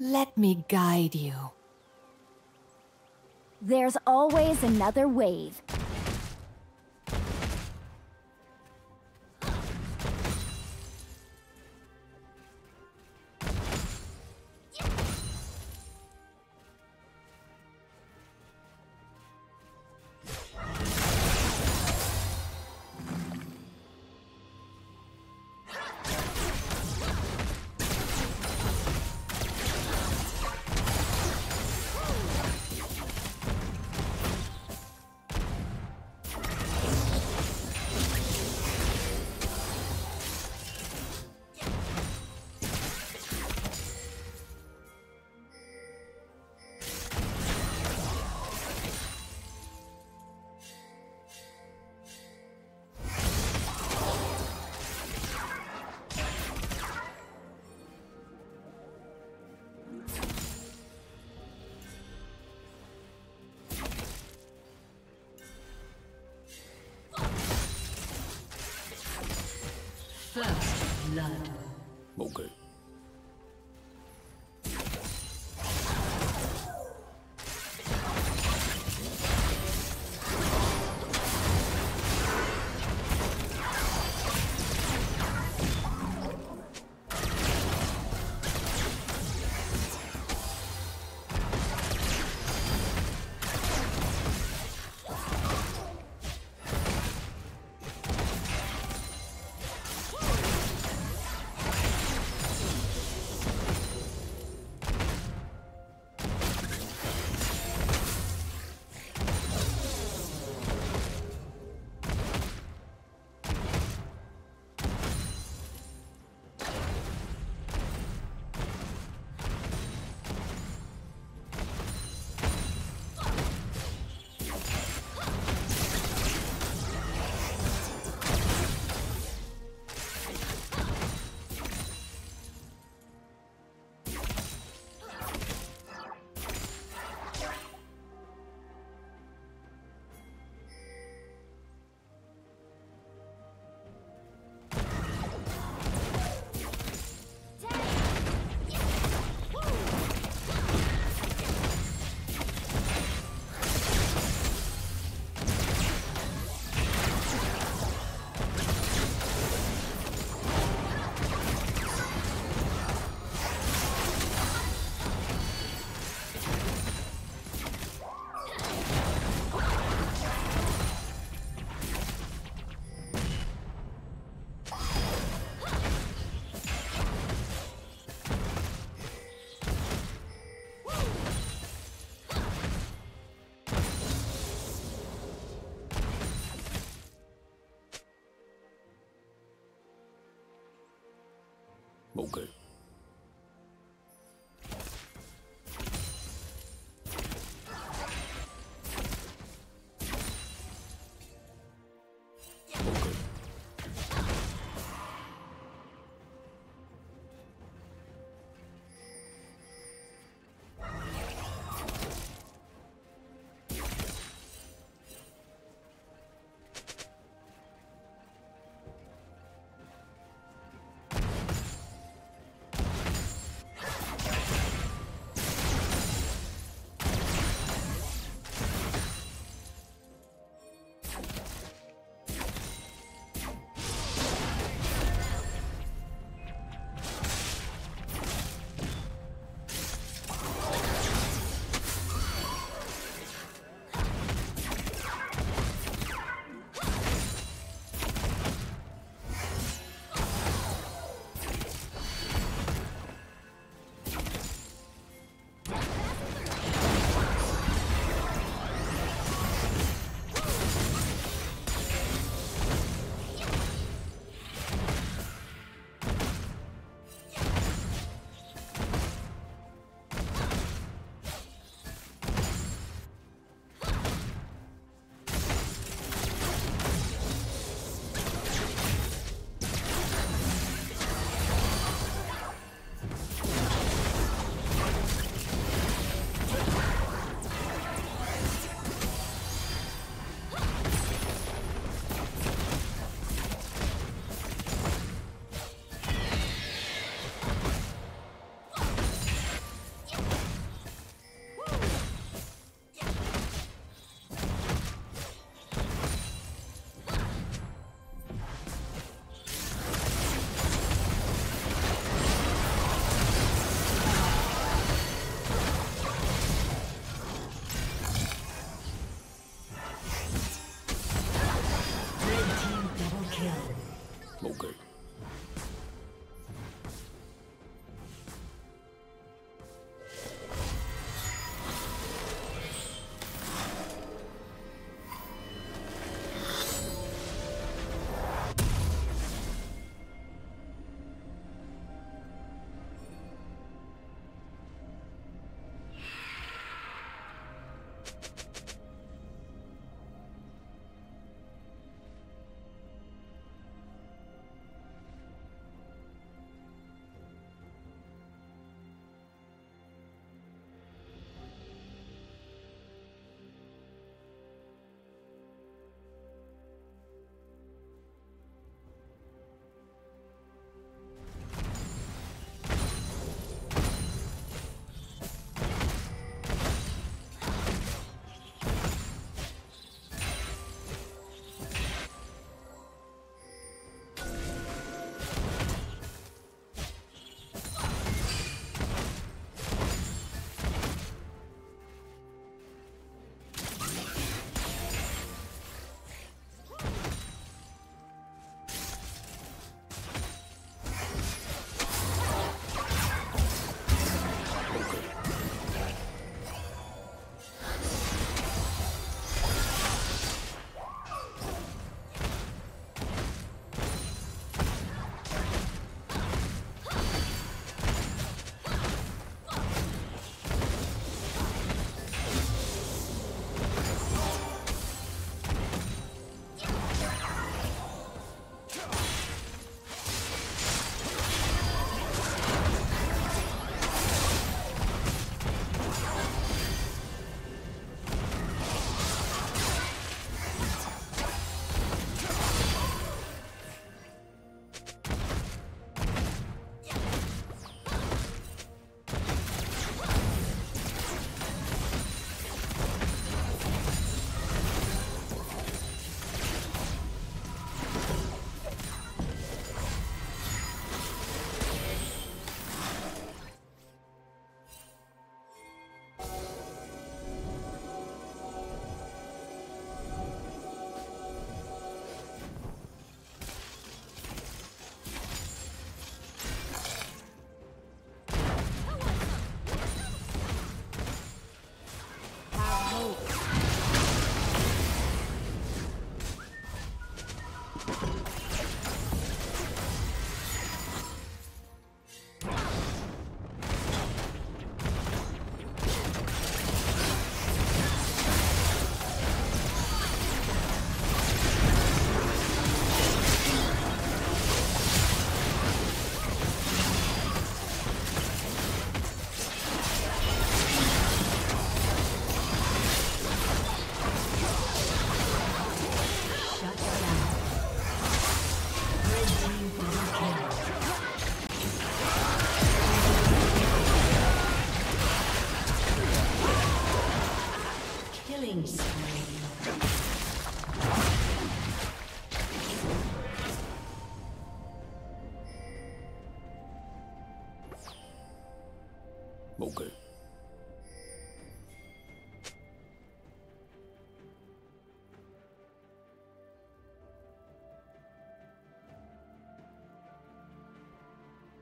Let me guide you. There's always another wave. First blood. Okay. Okay.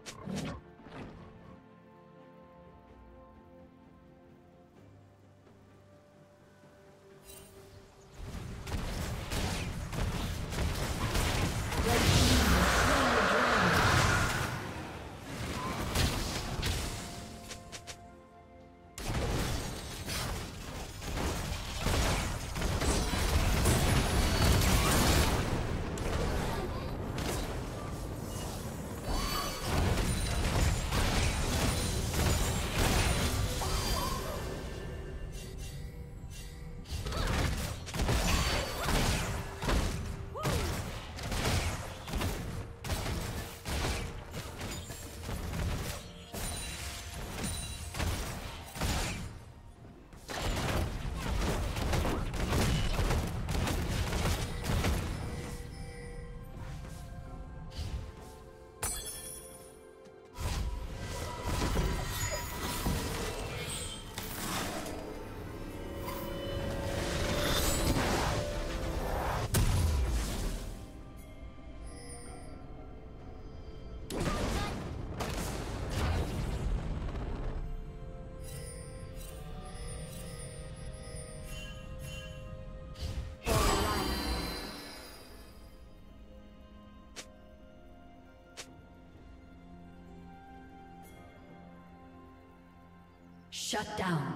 Okay. Shut down.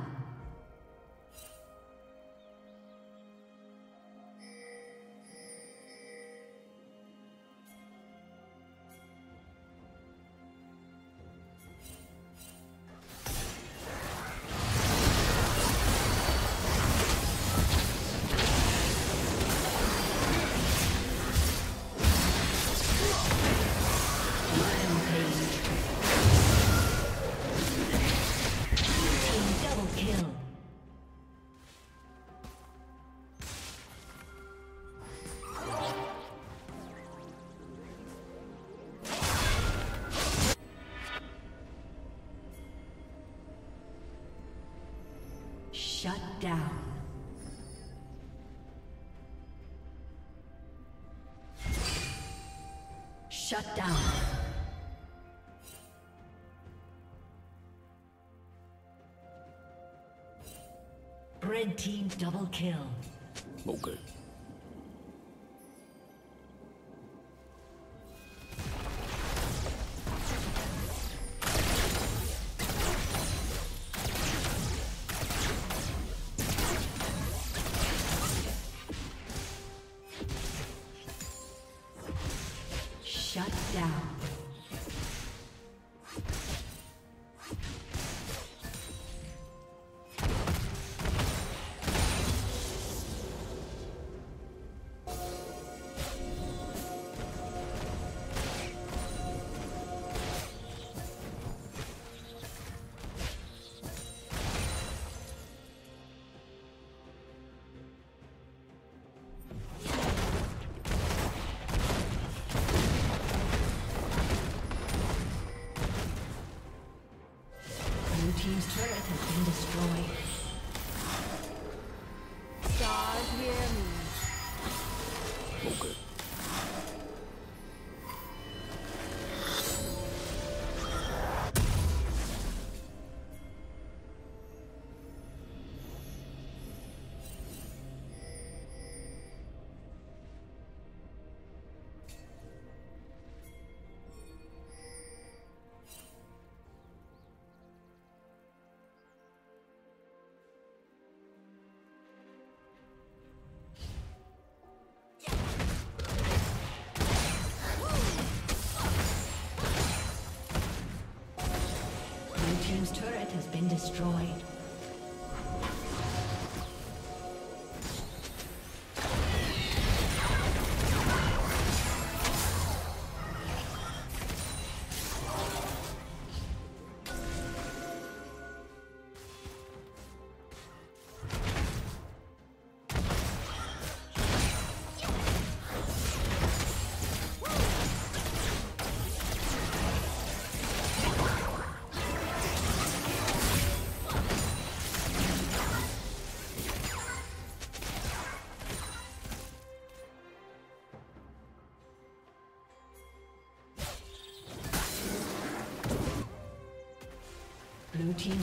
Down. Shut down. Red team double kill. Okay. Been destroyed.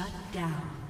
Shut down.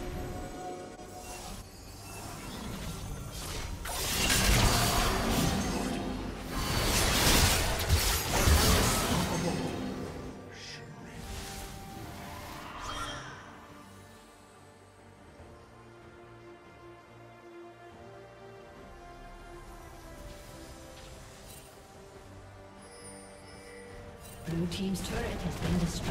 Been destroyed.